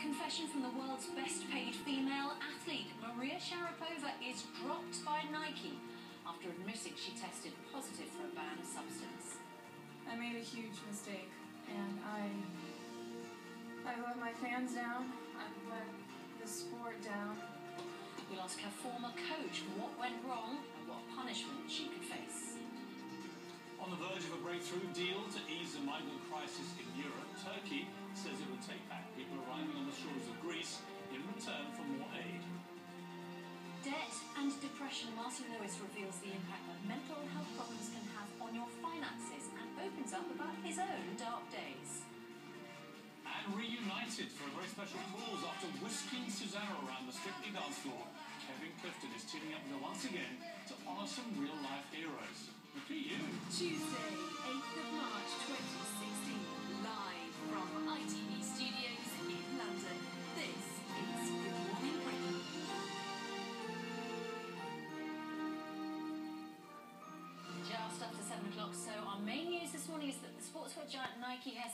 coming up, a drug confession from the world's best paid female athlete. Maria Sharapova is dropped by Nike after admitting she tested positive for a banned substance. I made a huge mistake, and I I let my fans down. I let the sport down. We'll ask her former coach what went wrong and what punishment she could face. On the verge of a breakthrough deal to ease the migrant crisis in Europe, Turkey and depression. Martin Lewis reveals the impact that mental health problems can have on your finances and opens up about his own dark days. And reunited for a very special cause after whisking Susanna around the Strictly dance floor, Kevin Clifton is teaming up with her once again to honour some real-life heroes. Look at you. Tuesday, 8th of March so our main news this morning is that the sportswear giant Nike has